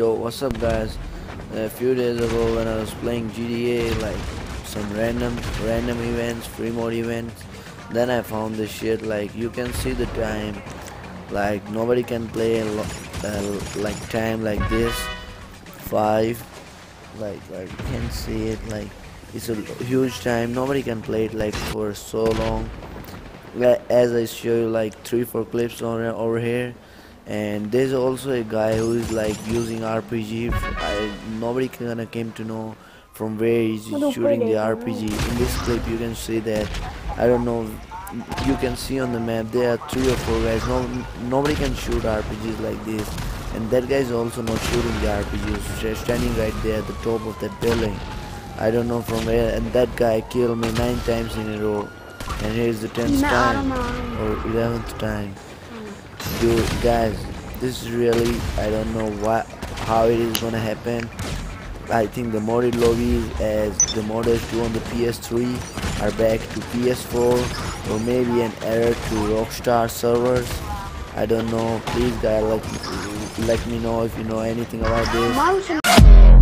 what's up guys? A few days ago when I was playing GTA like some random random events free mode events then I found this shit like you can see the time. Like nobody can play uh, like time like this. Five like like you can see it like it's a huge time. Nobody can play it like for so long. As I show you like three four clips on over here and there's also a guy who is like using RPG I, nobody gonna came to know from where he's shooting the RPG in this clip you can see that I don't know you can see on the map there are three or four guys. No nobody can shoot RPGs like this. And that guy is also not shooting the RPGs standing right there at the top of that building. I don't know from where. And that guy killed me nine times in a row. And here's the 10th time. or 11th time guys this is really I don't know what how it is gonna happen. I think the modded lobbies as the modders do on the PS3 are back to PS4 or maybe an error to Rockstar servers. I don't know. Please guys let, let me know if you know anything about this